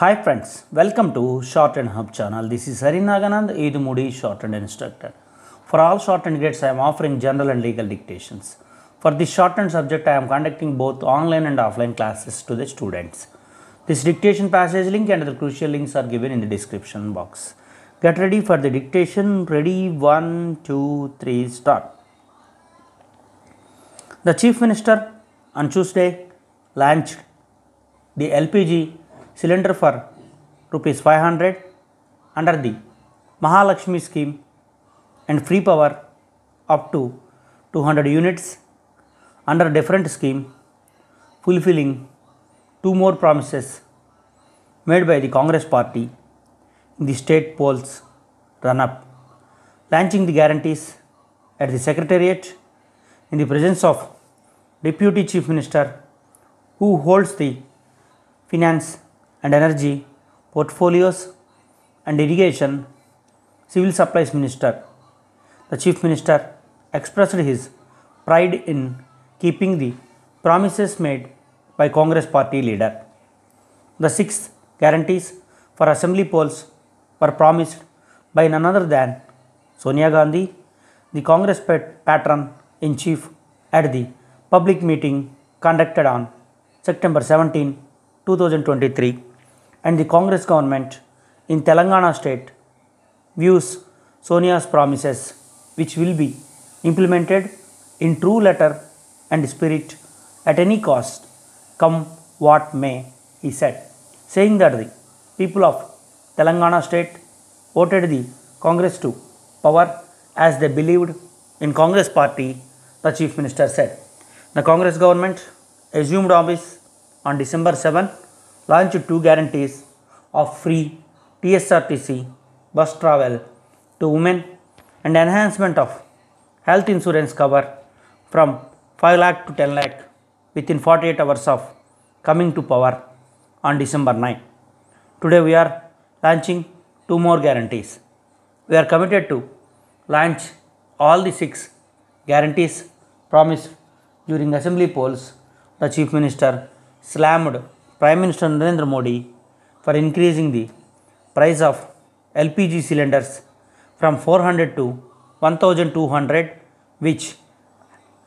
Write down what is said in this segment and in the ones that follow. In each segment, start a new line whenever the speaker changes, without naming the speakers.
Hi friends, welcome to Shorthand Hub channel. This is Hari Naganand, Edumudi Shorthand Instructor. For all shorthand grades, I am offering general and legal dictations. For this shorthand subject, I am conducting both online and offline classes to the students. This dictation passage link and other crucial links are given in the description box. Get ready for the dictation. Ready? One, two, three, start. The Chief Minister on Tuesday launched the LPG cylinder for rupees 500 under the Mahalakshmi scheme and free power up to 200 units under different scheme fulfilling two more promises made by the Congress party in the state polls run up. Launching the guarantees at the secretariat in the presence of deputy chief minister who holds the finance and energy portfolios and irrigation civil supplies minister. The chief minister expressed his pride in keeping the promises made by congress party leader. The six guarantees for assembly polls were promised by none other than sonia gandhi the congress pat- patron in chief at the public meeting conducted on september 17 2023 and the Congress government in Telangana state views Sonia's promises which will be implemented in true letter and spirit at any cost come what may he said saying that the people of Telangana state voted the Congress to power as they believed in Congress party the chief minister said. The Congress government assumed office on December 7 launched two guarantees of free TSRTC bus travel to women and enhancement of health insurance cover from 5 lakh to 10 lakh within 48 hours of coming to power on December 9. Today we are launching two more guarantees. We are committed to launch all the six guarantees promised during assembly polls. The Chief Minister slammed Prime Minister Narendra Modi for increasing the price of LPG cylinders from 400 to 1200 which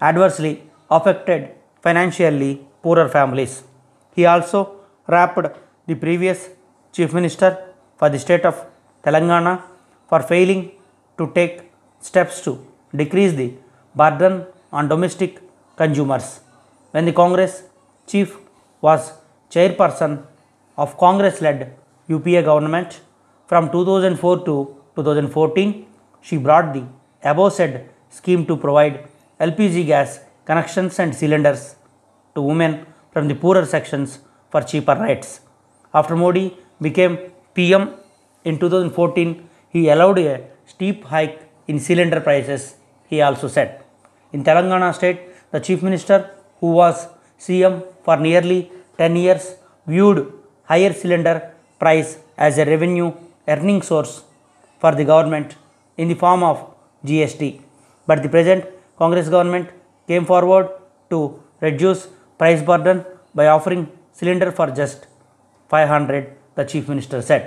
adversely affected financially poorer families. He also rapped the previous chief minister for the state of Telangana for failing to take steps to decrease the burden on domestic consumers. When the Congress chief was chairperson of Congress led UPA government from 2004 to 2014, she brought the above said scheme to provide LPG gas connections and cylinders to women from the poorer sections for cheaper rates. After Modi became PM in 2014, he allowed a steep hike in cylinder prices, he also said. In Telangana state, the chief minister, who was CM for nearly 10 years, viewed higher cylinder price as a revenue earning source for the government in the form of GST. But the present Congress government came forward to reduce price burden by offering cylinder for just 500, the chief minister said.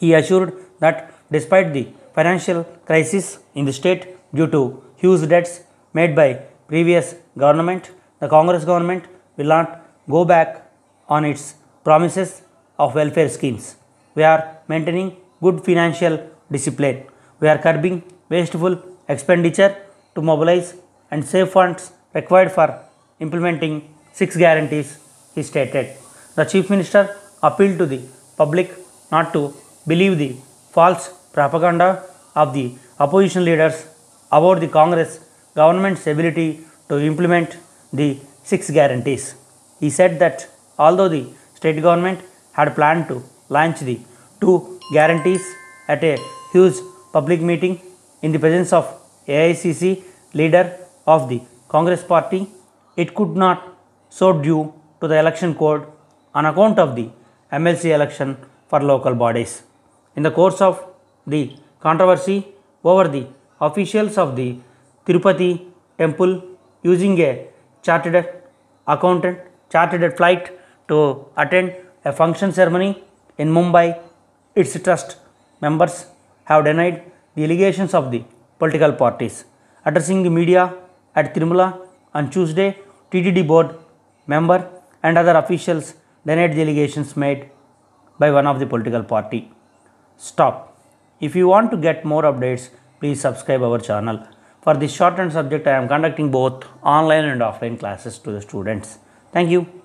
He assured that despite the financial crisis in the state due to huge debts made by previous government, the Congress government will not go back on its promises of welfare schemes. We are maintaining good financial discipline. We are curbing wasteful expenditure to mobilize and save funds required for implementing six guarantees, he stated. The Chief Minister appealed to the public not to believe the false propaganda of the opposition leaders about the Congress government's ability to implement the six guarantees. He said that although the state government had planned to launch the two guarantees at a huge public meeting in the presence of AICC leader of the Congress party, it could not so due to the election code on account of the MLC election for local bodies. In the course of the controversy over the officials of the Tirupati temple using a chartered accountant chartered flight to attend a function ceremony in Mumbai. Its trust members have denied the allegations of the political parties. Addressing the media at Tirumala on Tuesday, TTD board member and other officials denied the allegations made by one of the political party. Stop. If you want to get more updates, please subscribe our channel. For this shorthand subject, I am conducting both online and offline classes to the students. Thank you.